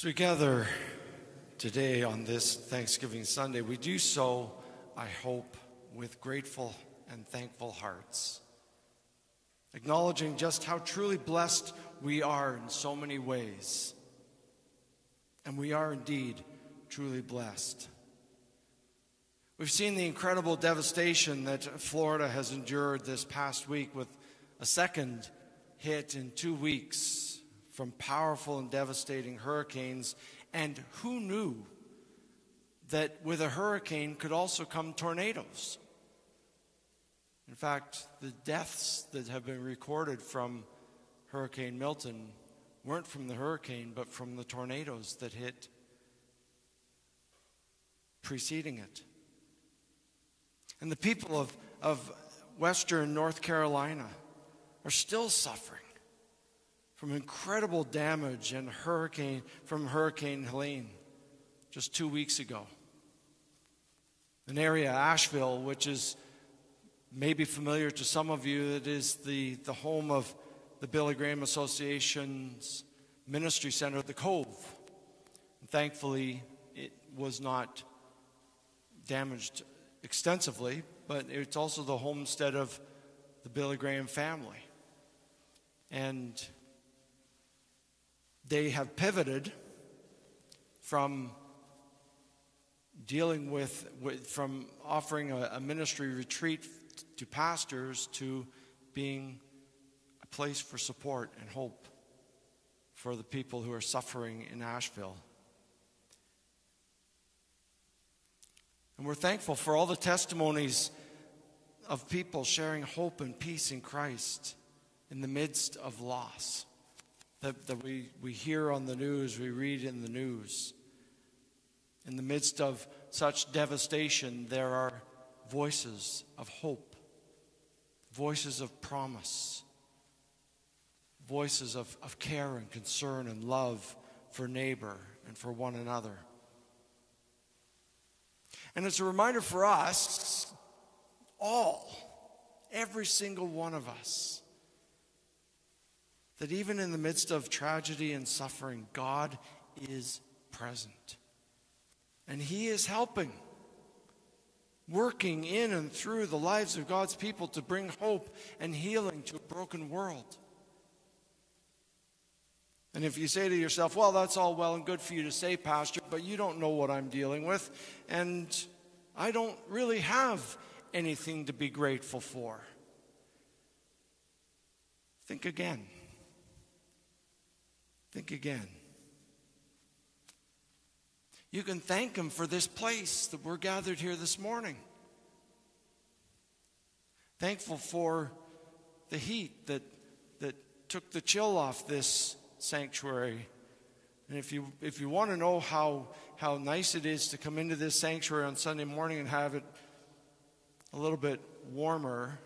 As we gather today on this Thanksgiving Sunday, we do so, I hope, with grateful and thankful hearts, acknowledging just how truly blessed we are in so many ways. And we are indeed truly blessed. We've seen the incredible devastation that Florida has endured this past week with a second hit in two weeks from powerful and devastating hurricanes. And who knew that with a hurricane could also come tornadoes? In fact, the deaths that have been recorded from Hurricane Milton weren't from the hurricane, but from the tornadoes that hit preceding it. And the people of, of Western North Carolina are still suffering from incredible damage and hurricane from Hurricane Helene just two weeks ago. An area, Asheville, which is maybe familiar to some of you, it is the, the home of the Billy Graham Association's ministry center, The Cove. And thankfully, it was not damaged extensively, but it's also the homestead of the Billy Graham family. And they have pivoted from dealing with, with from offering a, a ministry retreat to pastors to being a place for support and hope for the people who are suffering in Asheville. And we're thankful for all the testimonies of people sharing hope and peace in Christ in the midst of loss that, that we, we hear on the news, we read in the news. In the midst of such devastation, there are voices of hope, voices of promise, voices of, of care and concern and love for neighbor and for one another. And it's a reminder for us, all, every single one of us, that even in the midst of tragedy and suffering, God is present. And He is helping, working in and through the lives of God's people to bring hope and healing to a broken world. And if you say to yourself, well, that's all well and good for you to say, Pastor, but you don't know what I'm dealing with, and I don't really have anything to be grateful for, think again. Think again. You can thank Him for this place that we're gathered here this morning. Thankful for the heat that, that took the chill off this sanctuary. And if you, if you want to know how, how nice it is to come into this sanctuary on Sunday morning and have it a little bit warmer,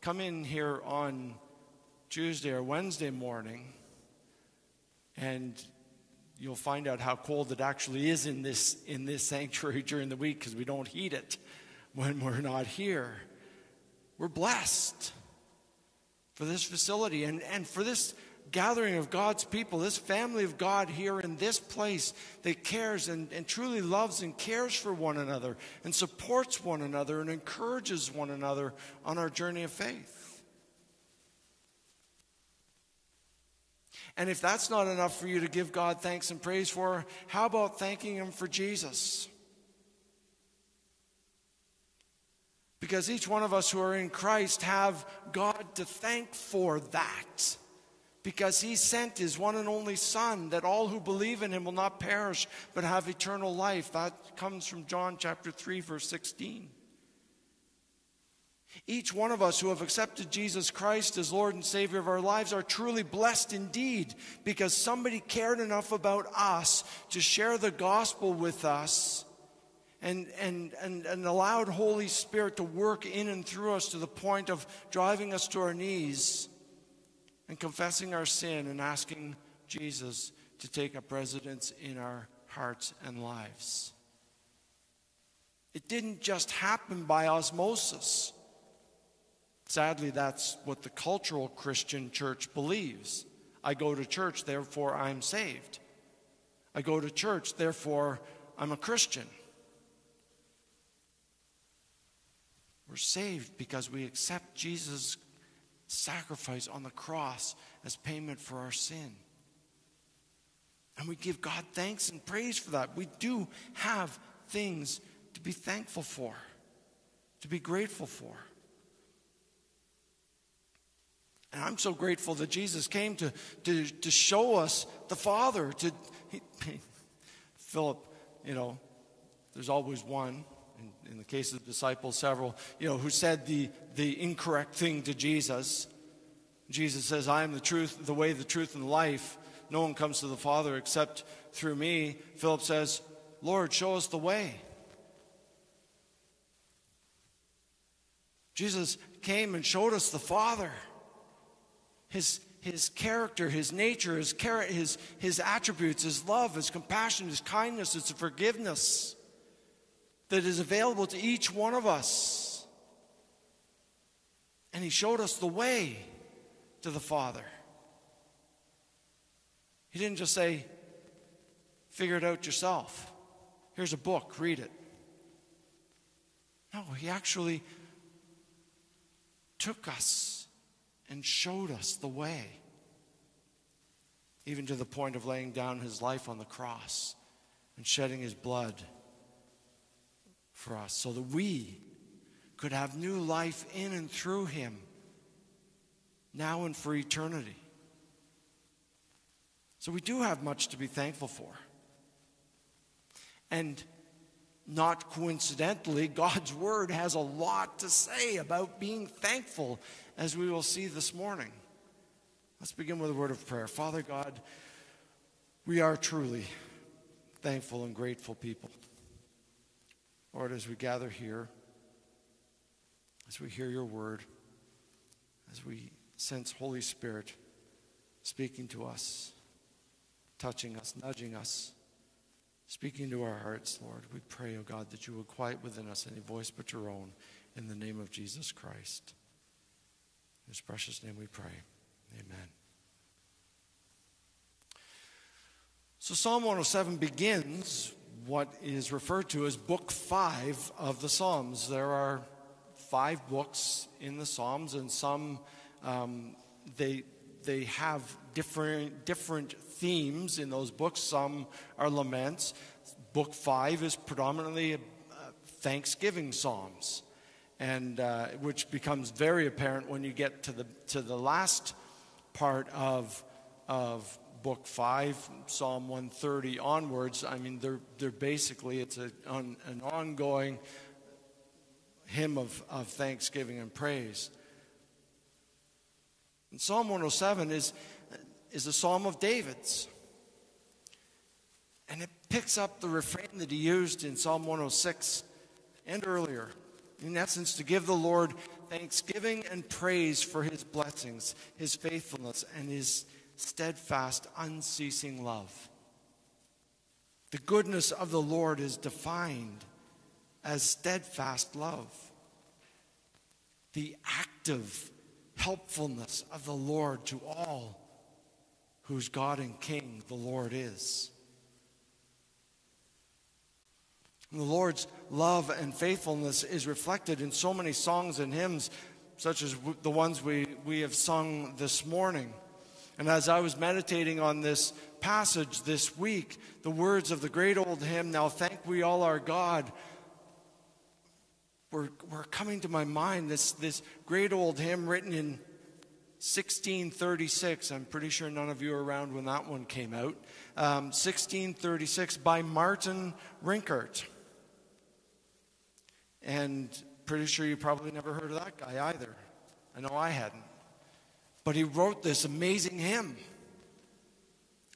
come in here on Tuesday or Wednesday morning and you'll find out how cold it actually is in this, in this sanctuary during the week because we don't heat it when we're not here. We're blessed for this facility and, and for this gathering of God's people, this family of God here in this place that cares and, and truly loves and cares for one another and supports one another and encourages one another on our journey of faith. And if that's not enough for you to give God thanks and praise for, how about thanking Him for Jesus? Because each one of us who are in Christ have God to thank for that. Because He sent His one and only Son, that all who believe in Him will not perish, but have eternal life. That comes from John chapter 3, verse 16. Each one of us who have accepted Jesus Christ as Lord and Savior of our lives are truly blessed indeed because somebody cared enough about us to share the gospel with us and, and, and, and allowed Holy Spirit to work in and through us to the point of driving us to our knees and confessing our sin and asking Jesus to take up residence in our hearts and lives. It didn't just happen by osmosis. Sadly, that's what the cultural Christian church believes. I go to church, therefore I'm saved. I go to church, therefore I'm a Christian. We're saved because we accept Jesus' sacrifice on the cross as payment for our sin. And we give God thanks and praise for that. We do have things to be thankful for, to be grateful for. And I'm so grateful that Jesus came to, to, to show us the Father. To he, Philip, you know, there's always one. In, in the case of the disciples, several, you know, who said the, the incorrect thing to Jesus. Jesus says, I am the truth, the way, the truth, and the life. No one comes to the Father except through me. Philip says, Lord, show us the way. Jesus came and showed us the Father his, his character, his nature, his, char- his, his attributes, his love, his compassion, his kindness, his forgiveness that is available to each one of us. And he showed us the way to the Father. He didn't just say, figure it out yourself. Here's a book, read it. No, he actually took us and showed us the way, even to the point of laying down his life on the cross and shedding his blood for us so that we could have new life in and through him now and for eternity. So we do have much to be thankful for. And not coincidentally, God's Word has a lot to say about being thankful as we will see this morning. Let's begin with a word of prayer. Father God, we are truly thankful and grateful people. Lord, as we gather here, as we hear your word, as we sense Holy Spirit speaking to us, touching us, nudging us, speaking to our hearts, Lord, we pray, O oh God, that you would quiet within us any voice but your own in the name of Jesus Christ. His precious name we pray. Amen. So Psalm 107 begins what is referred to as book five of the Psalms. There are five books in the Psalms, and some um, they they have different different themes in those books. Some are laments. Book five is predominantly uh, Thanksgiving psalms and uh, which becomes very apparent when you get to the to the last part of of book five, Psalm 130 onwards. I mean, they're they're basically it's a, an, an ongoing hymn of, of thanksgiving and praise. And Psalm 107 is is a psalm of David's. And it picks up the refrain that he used in Psalm 106 and earlier in essence, to give the Lord thanksgiving and praise for his blessings, his faithfulness, and his steadfast, unceasing love. The goodness of the Lord is defined as steadfast love. The active helpfulness of the Lord to all whose God and King the Lord is. And the Lord's love and faithfulness is reflected in so many songs and hymns, such as the ones we, we have sung this morning. And as I was meditating on this passage this week, the words of the great old hymn, Now Thank We All Our God, were, were coming to my mind. This, this great old hymn written in 1636. I'm pretty sure none of you were around when that one came out. Um, 1636 by Martin Rinkart. And pretty sure you probably never heard of that guy either. I know I hadn't. But he wrote this amazing hymn.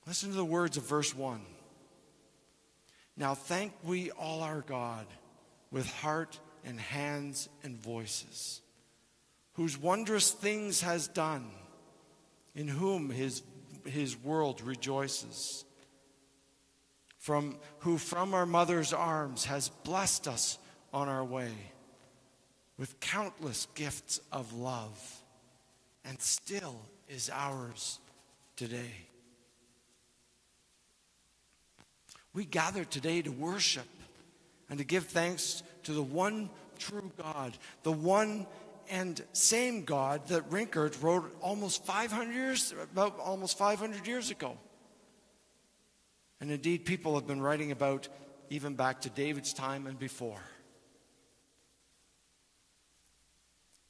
Listen to the words of verse 1. Now thank we all our God with heart and hands and voices, whose wondrous things has done, in whom his, his world rejoices, from, who from our mother's arms has blessed us on our way with countless gifts of love and still is ours today. We gather today to worship and to give thanks to the one true God, the one and same God that Rinkart wrote almost 500 years, about almost 500 years ago. And indeed, people have been writing about even back to David's time and before.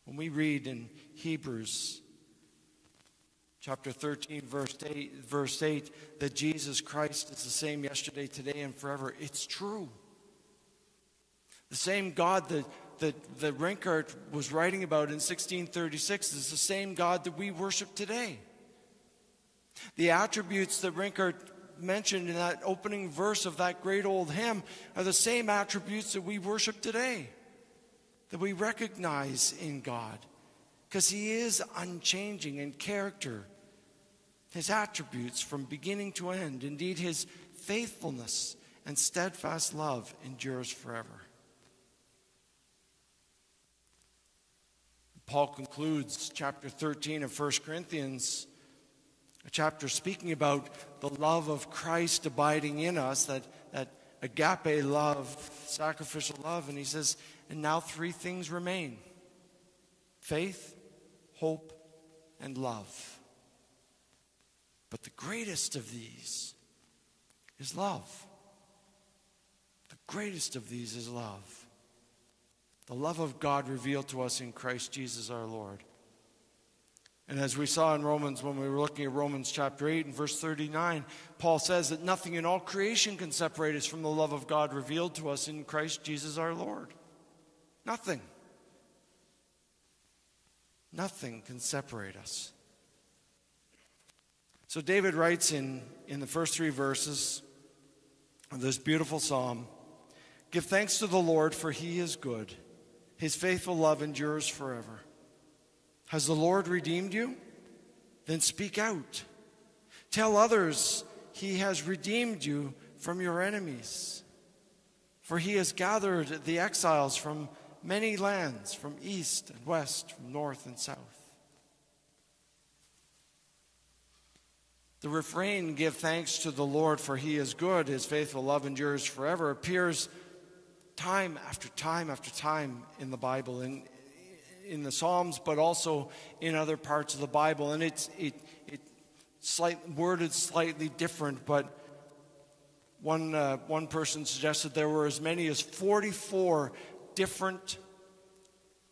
When we read in Hebrews chapter 13, verse 8, verse 8, that Jesus Christ is the same yesterday, today, and forever, it's true. The same God that, that, that Rinkart was writing about in 1636 is the same God that we worship today. The attributes that Rinkart mentioned in that opening verse of that great old hymn are the same attributes that we worship today, that we recognize in God, because He is unchanging in character. His attributes from beginning to end, indeed, His faithfulness and steadfast love endures forever. Paul concludes chapter 13 of 1 Corinthians a chapter speaking about the love of Christ abiding in us, that, that agape love, sacrificial love. And he says, and now three things remain faith, hope, and love. But the greatest of these is love. The greatest of these is love. The love of God revealed to us in Christ Jesus our Lord. And as we saw in Romans, when we were looking at Romans chapter 8 and verse 39, Paul says that nothing in all creation can separate us from the love of God revealed to us in Christ Jesus our Lord. Nothing. Nothing can separate us. So David writes in, in the first three verses of this beautiful psalm Give thanks to the Lord, for he is good. His faithful love endures forever. Has the Lord redeemed you? Then speak out. Tell others he has redeemed you from your enemies. For he has gathered the exiles from many lands, from east and west, from north and south. The refrain, Give thanks to the Lord, for he is good, his faithful love endures forever, appears time after time after time in the Bible. And in the Psalms, but also in other parts of the Bible. And it's it, it slight, worded slightly different, but one, uh, one person suggested there were as many as 44 different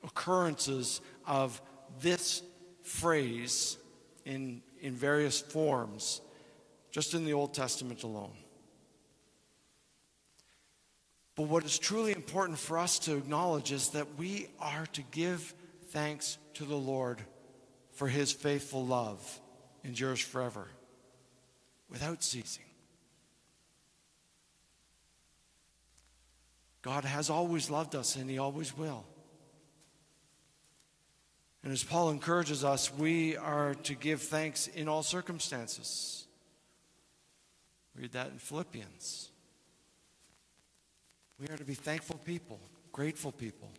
occurrences of this phrase in, in various forms, just in the Old Testament alone. But what is truly important for us to acknowledge is that we are to give thanks to the Lord for his faithful love endures forever without ceasing. God has always loved us and he always will. And as Paul encourages us, we are to give thanks in all circumstances. Read that in Philippians. We are to be thankful people, grateful people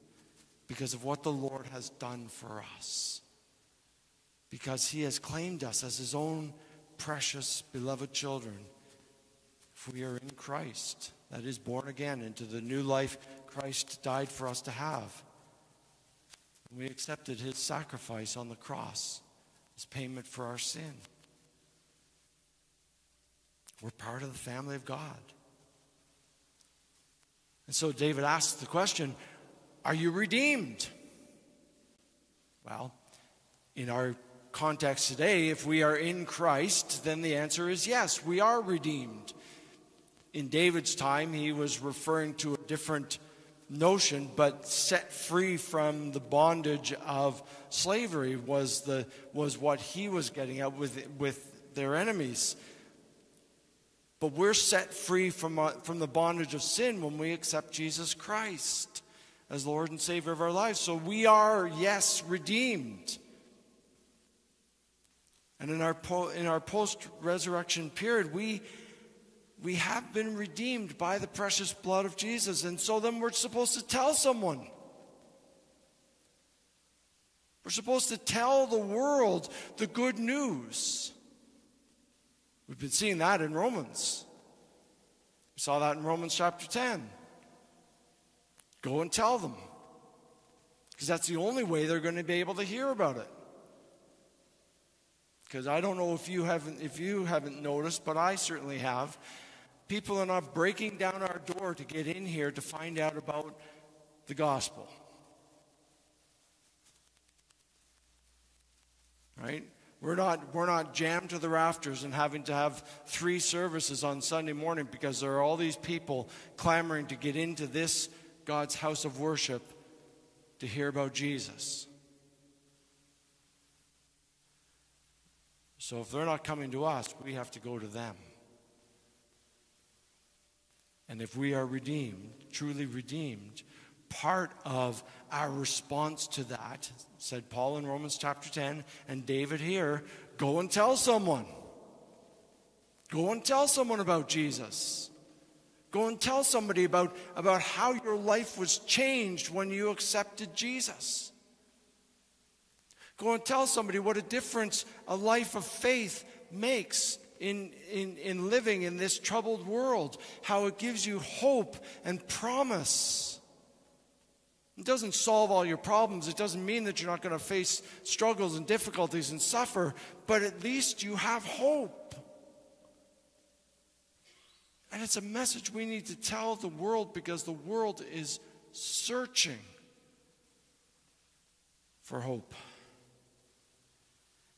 because of what the Lord has done for us. Because he has claimed us as his own precious, beloved children. If we are in Christ, that is, born again into the new life Christ died for us to have. We accepted his sacrifice on the cross as payment for our sin. We're part of the family of God. And so David asks the question are you redeemed? Well, in our context today, if we are in Christ, then the answer is yes, we are redeemed. In David's time, he was referring to a different notion, but set free from the bondage of slavery was, the, was what he was getting at with, with their enemies. But we're set free from, uh, from the bondage of sin when we accept Jesus Christ as Lord and Savior of our lives. So we are, yes, redeemed. And in our, po- in our post resurrection period, we, we have been redeemed by the precious blood of Jesus. And so then we're supposed to tell someone. We're supposed to tell the world the good news. We've been seeing that in Romans. We saw that in Romans chapter 10. Go and tell them. Because that's the only way they're going to be able to hear about it. Because I don't know if you haven't if you haven't noticed, but I certainly have. People are not breaking down our door to get in here to find out about the gospel. Right? We're not, we're not jammed to the rafters and having to have three services on Sunday morning because there are all these people clamoring to get into this God's house of worship to hear about Jesus. So if they're not coming to us, we have to go to them. And if we are redeemed, truly redeemed, part of our response to that, said Paul in Romans chapter 10, and David here, go and tell someone. Go and tell someone about Jesus. Go and tell somebody about, about how your life was changed when you accepted Jesus. Go and tell somebody what a difference a life of faith makes in, in, in living in this troubled world, how it gives you hope and promise. It doesn't solve all your problems. It doesn't mean that you're not going to face struggles and difficulties and suffer, but at least you have hope. And it's a message we need to tell the world because the world is searching for hope.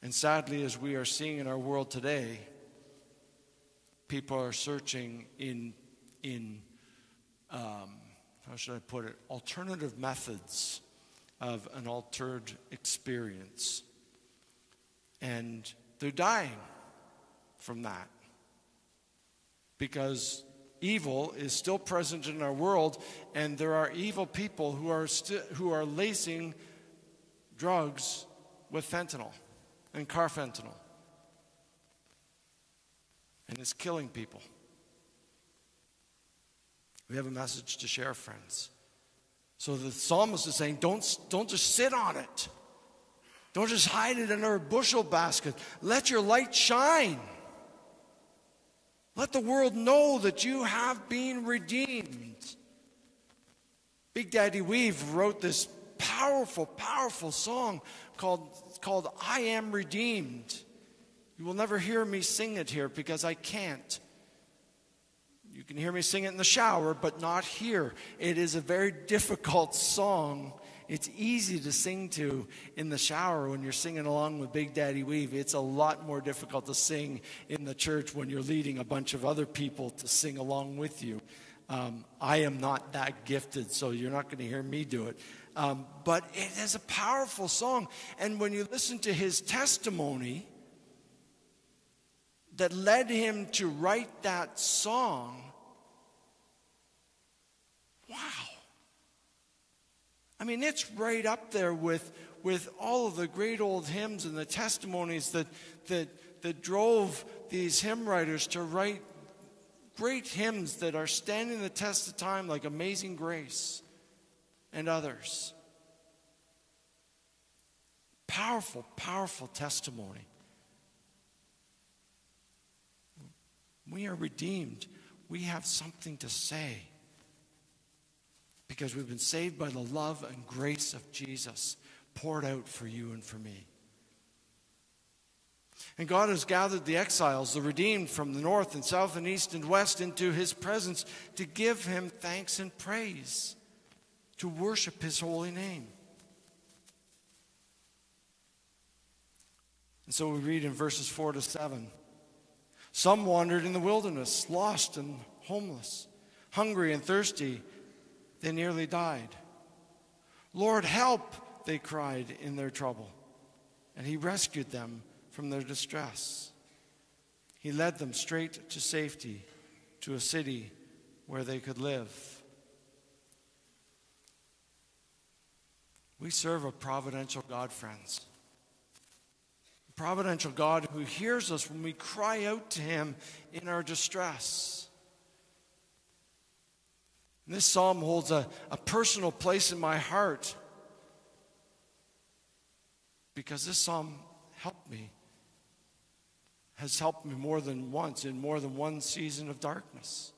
And sadly, as we are seeing in our world today, people are searching in, in um, how should I put it, alternative methods of an altered experience. And they're dying from that because evil is still present in our world, and there are evil people who are, who are lacing drugs with fentanyl and carfentanil. And it's killing people. We have a message to share, friends. So the psalmist is saying, don't, don't just sit on it. Don't just hide it under a bushel basket. Let your light shine. Let the world know that you have been redeemed. Big Daddy Weave wrote this powerful, powerful song called, called I Am Redeemed. You will never hear me sing it here because I can't. You can hear me sing it in the shower, but not here. It is a very difficult song. It's easy to sing to in the shower when you're singing along with Big Daddy Weave. It's a lot more difficult to sing in the church when you're leading a bunch of other people to sing along with you. Um, I am not that gifted, so you're not going to hear me do it. Um, but it is a powerful song. And when you listen to his testimony that led him to write that song, Wow. I mean, it's right up there with, with all of the great old hymns and the testimonies that, that, that drove these hymn writers to write great hymns that are standing the test of time, like Amazing Grace and others. Powerful, powerful testimony. We are redeemed. We have something to say because we've been saved by the love and grace of Jesus poured out for you and for me. And God has gathered the exiles, the redeemed from the north and south and east and west into his presence to give him thanks and praise, to worship his holy name. And so we read in verses 4 to 7 Some wandered in the wilderness, lost and homeless, hungry and thirsty they nearly died. Lord, help, they cried in their trouble. And he rescued them from their distress. He led them straight to safety, to a city where they could live. We serve a providential God, friends providential God who hears us when we cry out to Him in our distress. And this psalm holds a, a personal place in my heart because this psalm helped me, has helped me more than once in more than one season of darkness.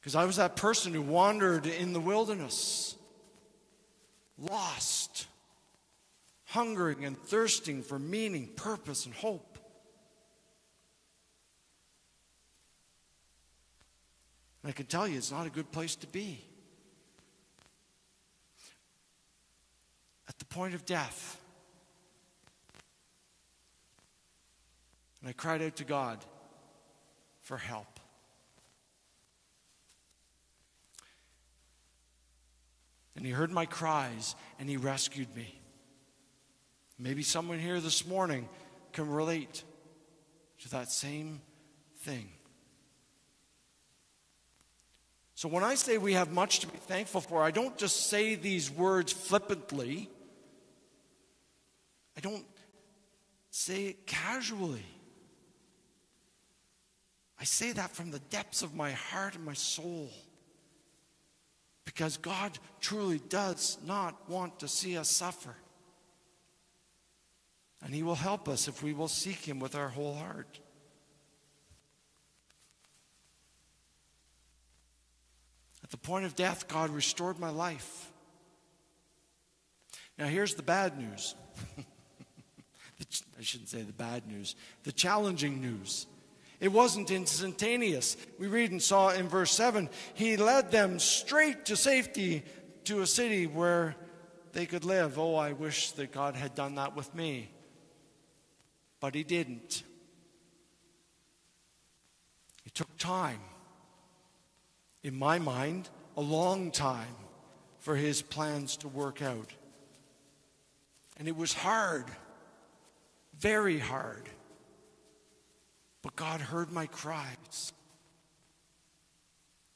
Because I was that person who wandered in the wilderness, lost hungering and thirsting for meaning, purpose, and hope. And I can tell you, it's not a good place to be. At the point of death, and I cried out to God for help. And he heard my cries and he rescued me. Maybe someone here this morning can relate to that same thing. So when I say we have much to be thankful for, I don't just say these words flippantly. I don't say it casually. I say that from the depths of my heart and my soul. Because God truly does not want to see us suffer. And He will help us if we will seek Him with our whole heart. At the point of death, God restored my life. Now, here's the bad news. I shouldn't say the bad news, the challenging news. It wasn't instantaneous. We read and saw in verse 7 He led them straight to safety to a city where they could live. Oh, I wish that God had done that with me. But He didn't. It took time. In my mind, a long time for His plans to work out. And it was hard, very hard. But God heard my cries.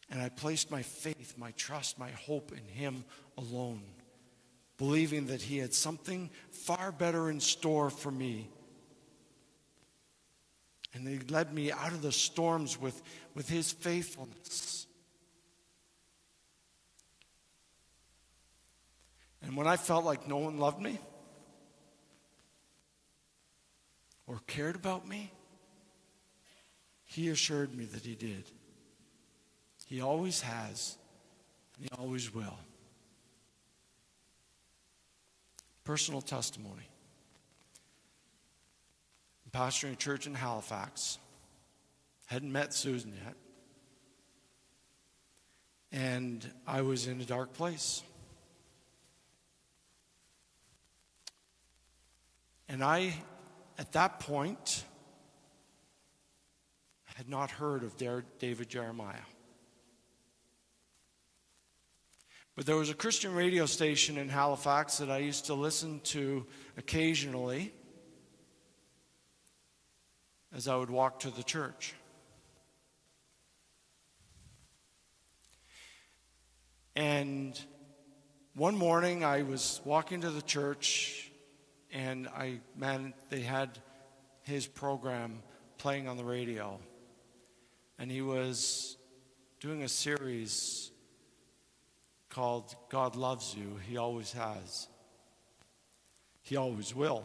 And I placed my faith, my trust, my hope in Him alone, believing that He had something far better in store for me. And He led me out of the storms with, with His faithfulness. And when I felt like no one loved me or cared about me, he assured me that He did. He always has, and He always will. Personal testimony. I'm pastoring a church in Halifax. Hadn't met Susan yet. And I was in a dark place. And I, at that point, had not heard of David Jeremiah. But there was a Christian radio station in Halifax that I used to listen to occasionally as I would walk to the church. And one morning I was walking to the church and I man they had his program playing on the radio and he was doing a series called God Loves You. He always has, He always will.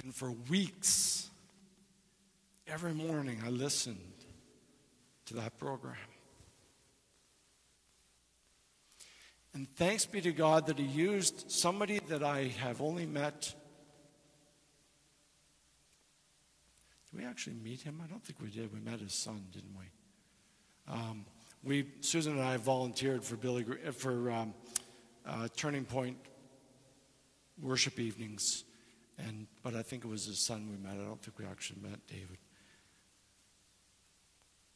And for weeks, every morning, I listened to that program. And thanks be to God that He used somebody that I have only met Did we actually meet him? I don't think we did. We met his son, didn't we? Um, we Susan and I volunteered for Billy for um, uh, Turning Point worship evenings, and but I think it was his son we met. I don't think we actually met David.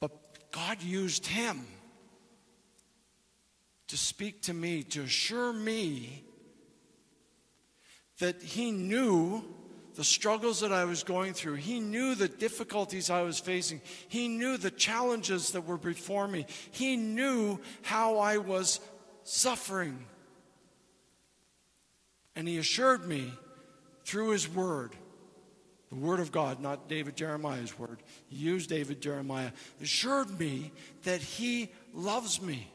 But God used him to speak to me, to assure me that he knew the struggles that I was going through. He knew the difficulties I was facing. He knew the challenges that were before me. He knew how I was suffering. And He assured me through His Word, the Word of God, not David Jeremiah's Word. He used David Jeremiah, assured me that He loves me.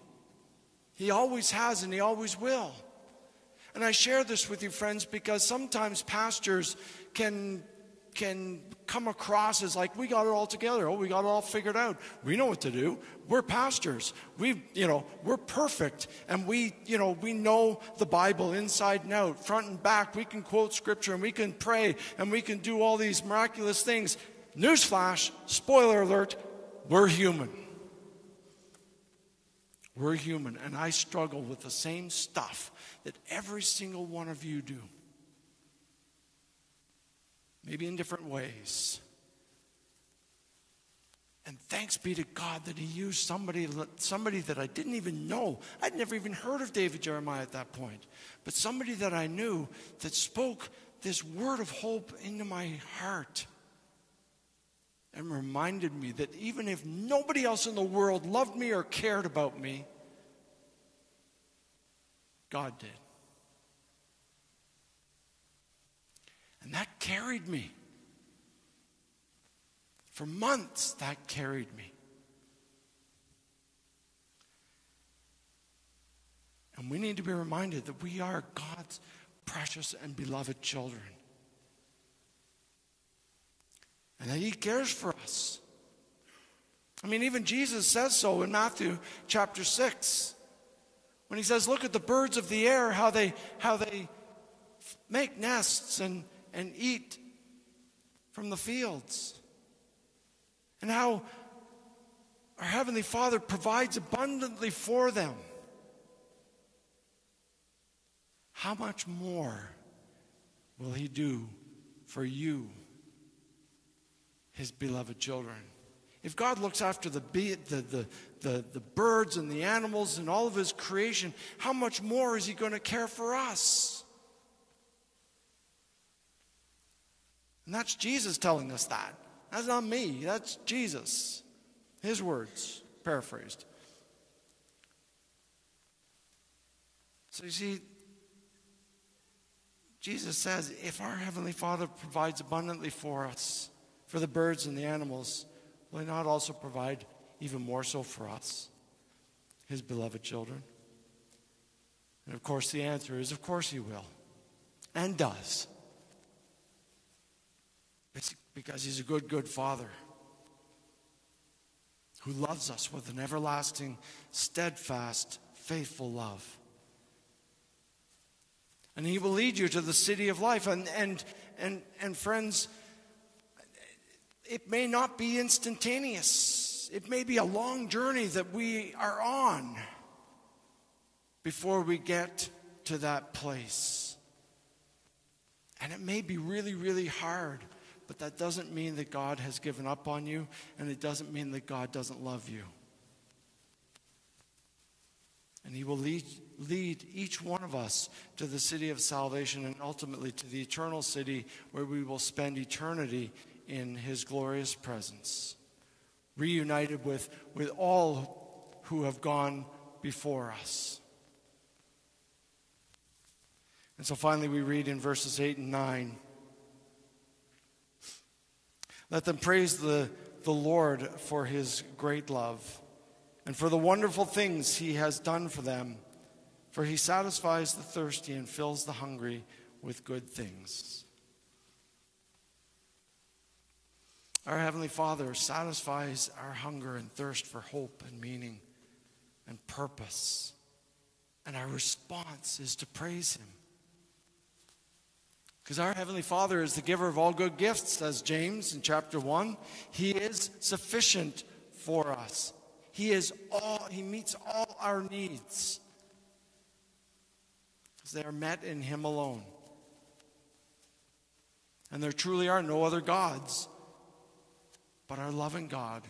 He always has and He always will. And I share this with you, friends, because sometimes pastors can can come across as like we got it all together. Oh, we got it all figured out. We know what to do. We're pastors. We, you know, we're perfect and we, you know, we know the Bible inside and out, front and back. We can quote scripture and we can pray and we can do all these miraculous things. Newsflash, spoiler alert, we're human. We're human and I struggle with the same stuff that every single one of you do maybe in different ways. And thanks be to God that He used somebody, somebody that I didn't even know. I'd never even heard of David Jeremiah at that point. But somebody that I knew that spoke this word of hope into my heart and reminded me that even if nobody else in the world loved me or cared about me, God did. And that carried me. For months, that carried me. And we need to be reminded that we are God's precious and beloved children. And that He cares for us. I mean, even Jesus says so in Matthew chapter 6. When he says, Look at the birds of the air, how they, how they make nests and and eat from the fields. And how our Heavenly Father provides abundantly for them. How much more will He do for you, His beloved children? If God looks after the, the, the, the, the birds and the animals and all of His creation, how much more is He going to care for us? And that's Jesus telling us that. That's not me, that's Jesus. His words, paraphrased. So you see, Jesus says, if our Heavenly Father provides abundantly for us, for the birds and the animals, will He not also provide even more so for us, His beloved children? And of course, the answer is, of course, He will, and does because he's a good, good father who loves us with an everlasting, steadfast, faithful love. And he will lead you to the city of life. And, and, and, and friends, it may not be instantaneous. It may be a long journey that we are on before we get to that place. And it may be really, really hard. But that doesn't mean that God has given up on you, and it doesn't mean that God doesn't love you. And He will lead, lead each one of us to the city of salvation and ultimately to the eternal city where we will spend eternity in His glorious presence, reunited with, with all who have gone before us. And so finally, we read in verses 8 and 9. Let them praise the, the Lord for his great love and for the wonderful things he has done for them. For he satisfies the thirsty and fills the hungry with good things. Our Heavenly Father satisfies our hunger and thirst for hope and meaning and purpose. And our response is to praise Him. Because our Heavenly Father is the giver of all good gifts, says James in chapter 1. He is sufficient for us. He is all he meets all our needs. Because they are met in him alone. And there truly are no other gods but our loving God,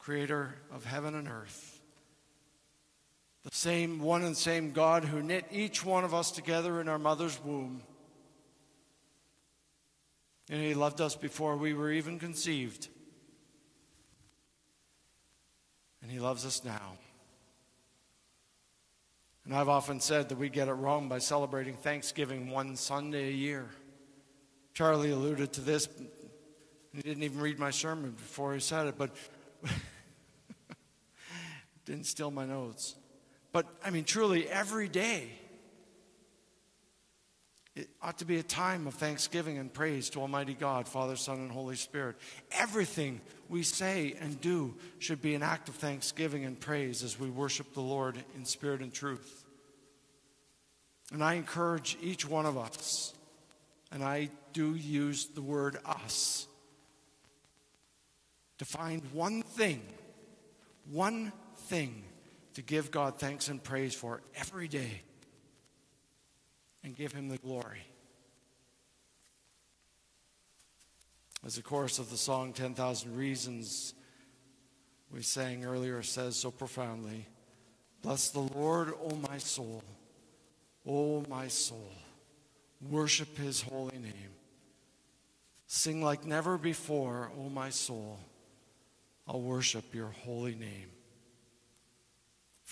creator of heaven and earth. The same one and same God who knit each one of us together in our mother's womb. And He loved us before we were even conceived. And He loves us now. And I've often said that we get it wrong by celebrating Thanksgiving one Sunday a year. Charlie alluded to this. He didn't even read my sermon before he said it, but didn't steal my notes. But I mean, truly, every day It ought to be a time of thanksgiving and praise to Almighty God, Father, Son, and Holy Spirit. Everything we say and do should be an act of thanksgiving and praise as we worship the Lord in spirit and truth. And I encourage each one of us, and I do use the word us, to find one thing, one thing to give God thanks and praise for every day and give him the glory. As the chorus of the song 10,000 Reasons we sang earlier says so profoundly Bless the Lord, O my soul, O my soul. Worship his holy name. Sing like never before, O my soul. I'll worship your holy name.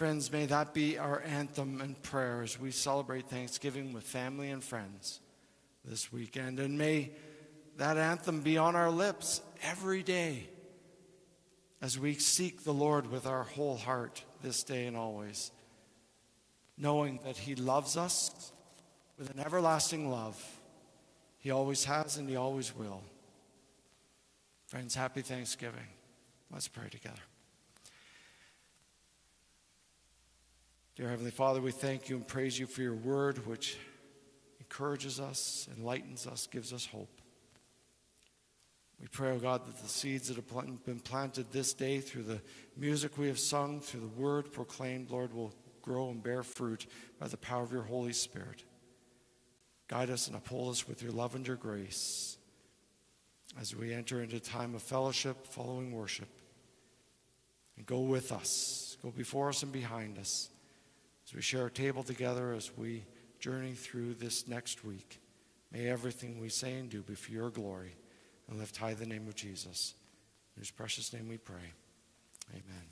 Friends, may that be our anthem and prayer as we celebrate Thanksgiving with family and friends this weekend. And may that anthem be on our lips every day as we seek the Lord with our whole heart this day and always, knowing that He loves us with an everlasting love. He always has and He always will. Friends, happy Thanksgiving. Let's pray together. Dear Heavenly Father, we thank you and praise you for your word, which encourages us, enlightens us, gives us hope. We pray, O oh God, that the seeds that have been planted this day through the music we have sung, through the word proclaimed, Lord, will grow and bear fruit by the power of your Holy Spirit. Guide us and uphold us with your love and your grace as we enter into time of fellowship following worship. And go with us, go before us and behind us as we share a table together, as we journey through this next week, may everything we say and do be for your glory and lift high the name of Jesus. In whose precious name we pray. Amen.